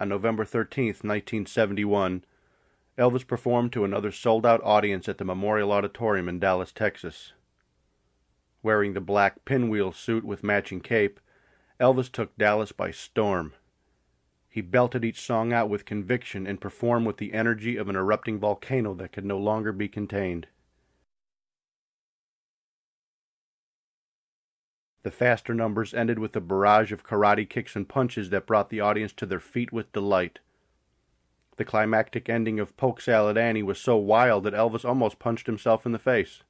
on November 13, 1971, Elvis performed to another sold out audience at the Memorial Auditorium in Dallas, Texas. Wearing the black pinwheel suit with matching cape, Elvis took Dallas by storm. He belted each song out with conviction and performed with the energy of an erupting volcano that could no longer be contained. The faster numbers ended with a barrage of karate kicks and punches that brought the audience to their feet with delight. The climactic ending of Polk Salad Annie was so wild that Elvis almost punched himself in the face.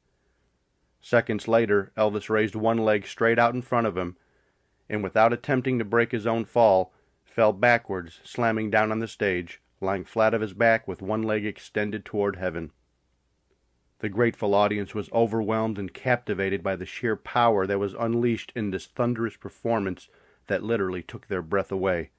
Seconds later, Elvis raised one leg straight out in front of him, and without attempting to break his own fall, fell backwards, slamming down on the stage, lying flat of his back with one leg extended toward heaven. The grateful audience was overwhelmed and captivated by the sheer power that was unleashed in this thunderous performance that literally took their breath away.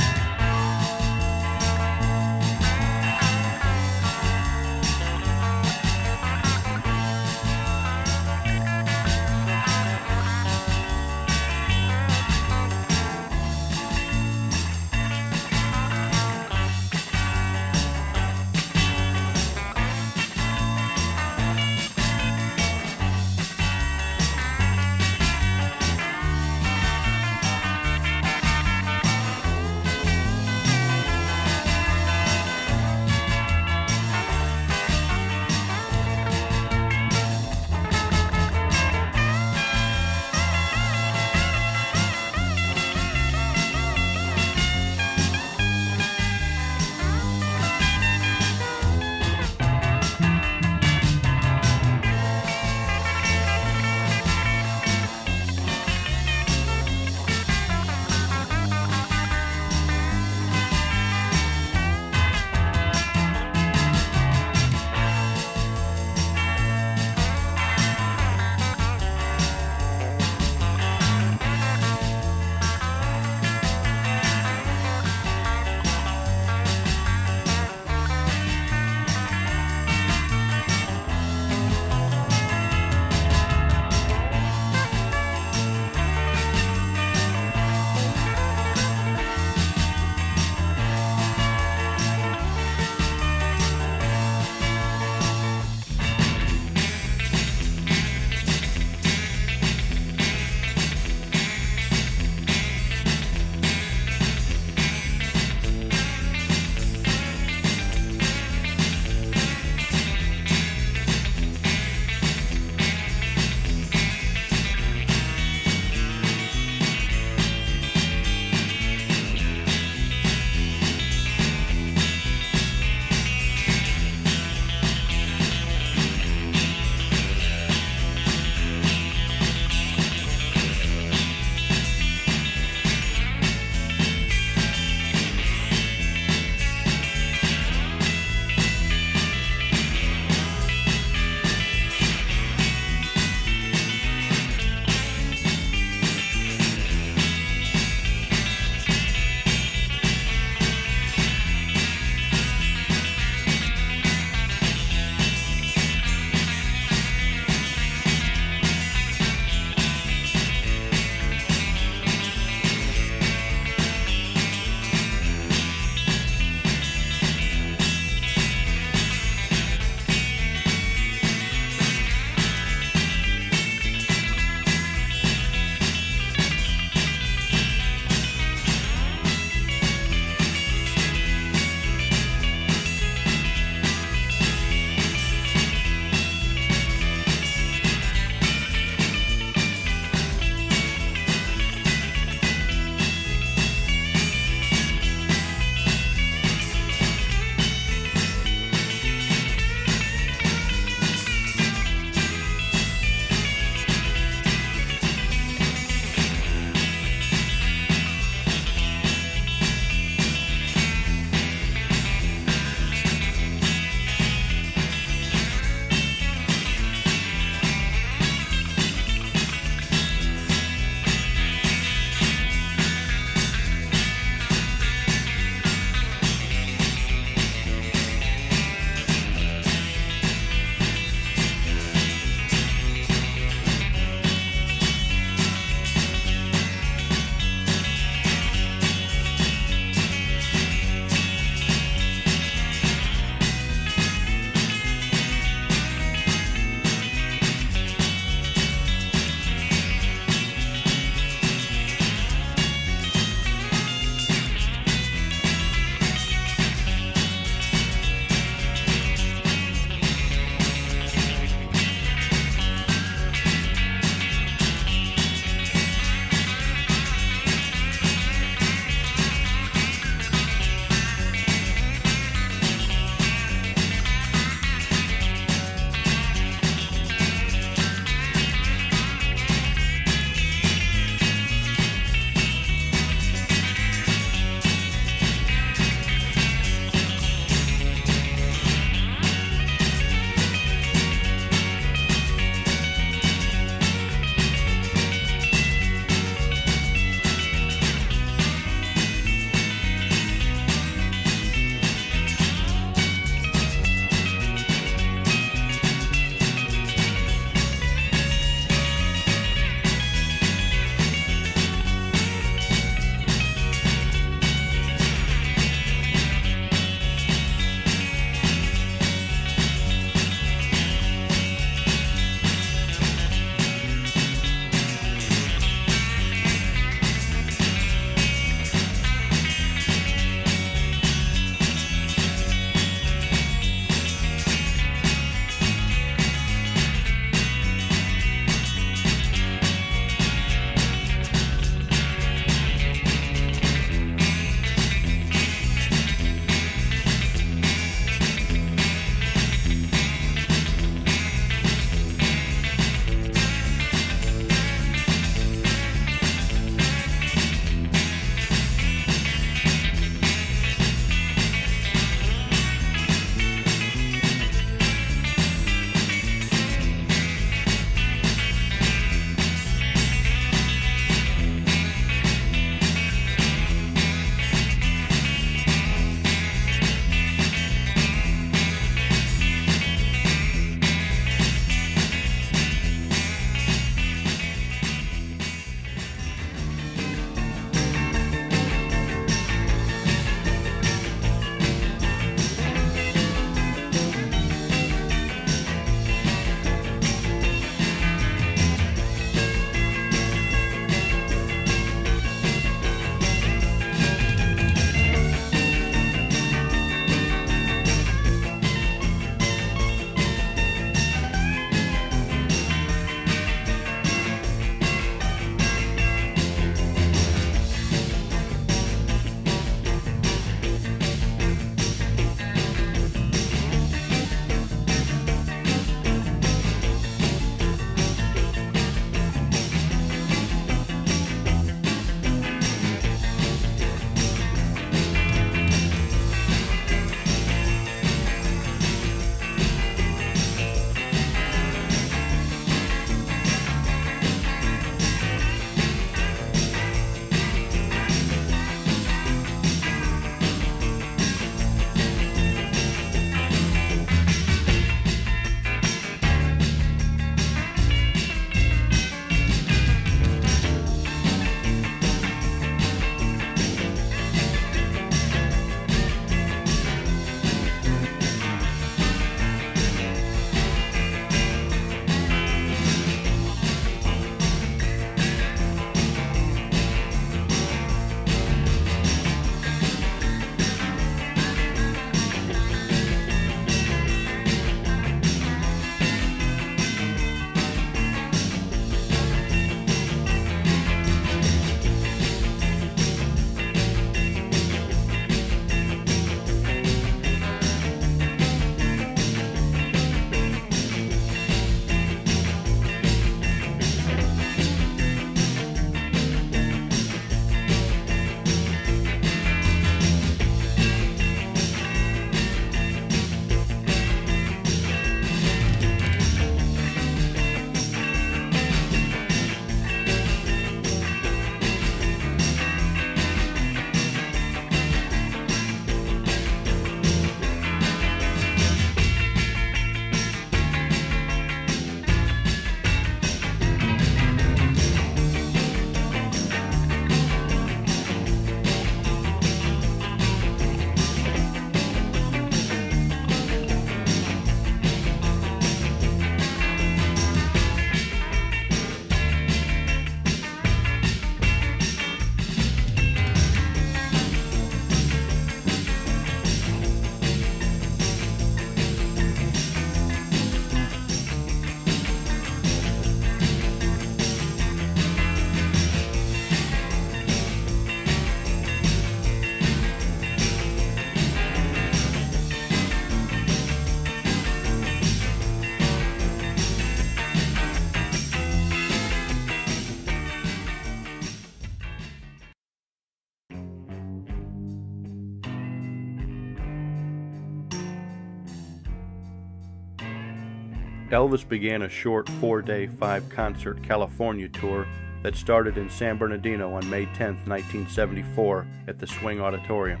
Elvis began a short four day, five concert California tour that started in San Bernardino on May 10, 1974, at the Swing Auditorium.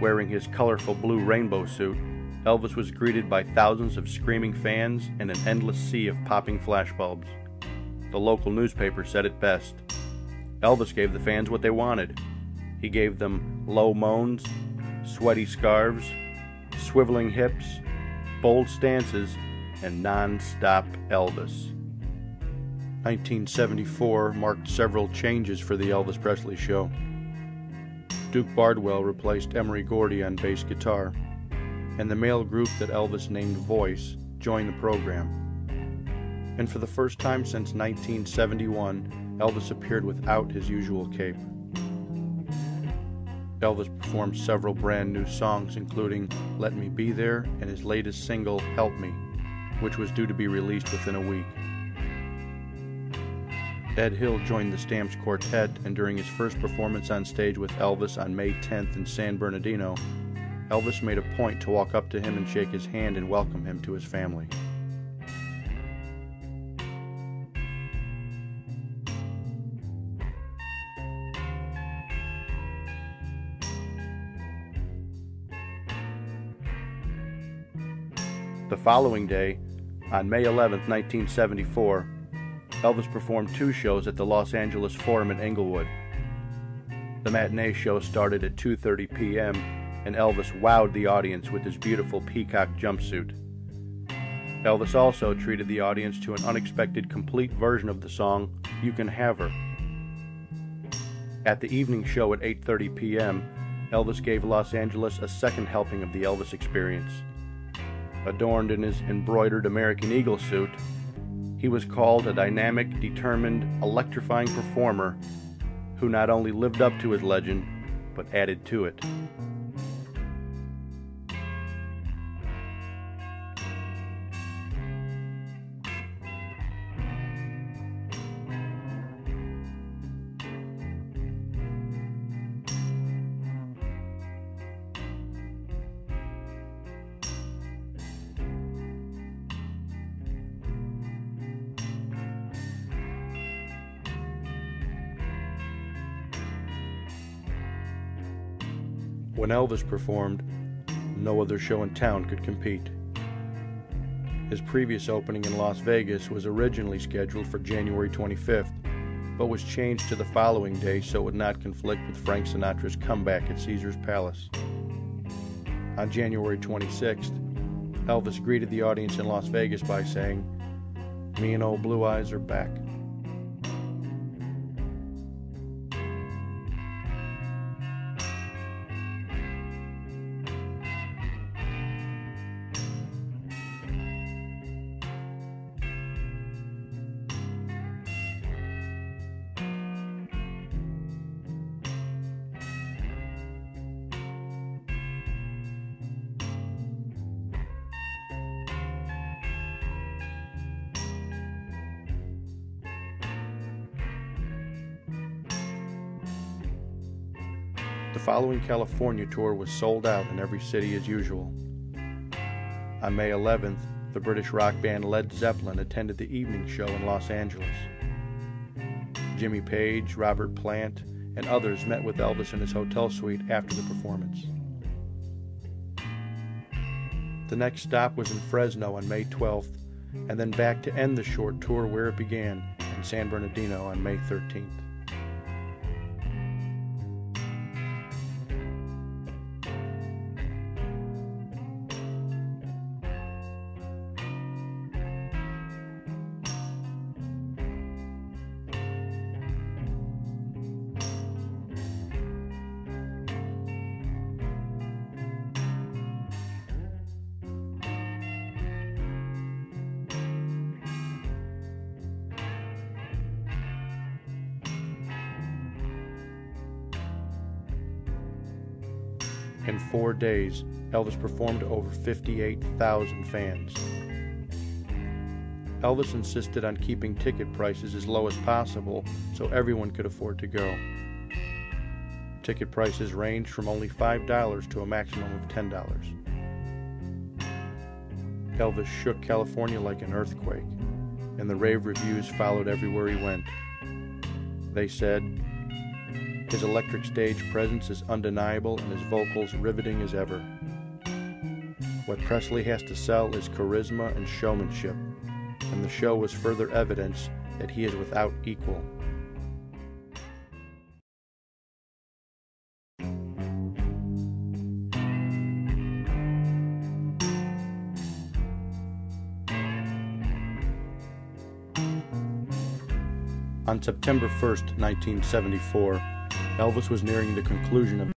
Wearing his colorful blue rainbow suit, Elvis was greeted by thousands of screaming fans and an endless sea of popping flashbulbs. The local newspaper said it best Elvis gave the fans what they wanted. He gave them low moans, sweaty scarves, swiveling hips, bold stances, and non stop Elvis. 1974 marked several changes for the Elvis Presley show. Duke Bardwell replaced Emory Gordy on bass guitar, and the male group that Elvis named Voice joined the program. And for the first time since 1971, Elvis appeared without his usual cape. Elvis performed several brand new songs, including Let Me Be There and his latest single, Help Me, which was due to be released within a week. Ed Hill joined the Stamps Quartet, and during his first performance on stage with Elvis on May 10th in San Bernardino, Elvis made a point to walk up to him and shake his hand and welcome him to his family. Following day, on May 11, 1974, Elvis performed two shows at the Los Angeles Forum in Inglewood. The matinee show started at 2:30 p.m. and Elvis wowed the audience with his beautiful peacock jumpsuit. Elvis also treated the audience to an unexpected complete version of the song You Can Have Her. At the evening show at 8:30 p.m., Elvis gave Los Angeles a second helping of the Elvis experience adorned in his embroidered American Eagle suit, he was called a dynamic, determined, electrifying performer who not only lived up to his legend, but added to it. When Elvis performed, no other show in town could compete. His previous opening in Las Vegas was originally scheduled for January 25th, but was changed to the following day so it would not conflict with Frank Sinatra's comeback at Caesar's Palace. On January 26th, Elvis greeted the audience in Las Vegas by saying, Me and old Blue Eyes are back. Following California tour was sold out in every city as usual. On May 11th, the British rock band Led Zeppelin attended the evening show in Los Angeles. Jimmy Page, Robert Plant, and others met with Elvis in his hotel suite after the performance. The next stop was in Fresno on May 12th, and then back to end the short tour where it began in San Bernardino on May 13th. Four days, Elvis performed to over 58,000 fans. Elvis insisted on keeping ticket prices as low as possible so everyone could afford to go. Ticket prices ranged from only $5 to a maximum of $10. Elvis shook California like an earthquake, and the rave reviews followed everywhere he went. They said, his electric stage presence is undeniable and his vocals riveting as ever. What Presley has to sell is charisma and showmanship, and the show was further evidence that he is without equal. On September 1st, 1974, Elvis was nearing the conclusion of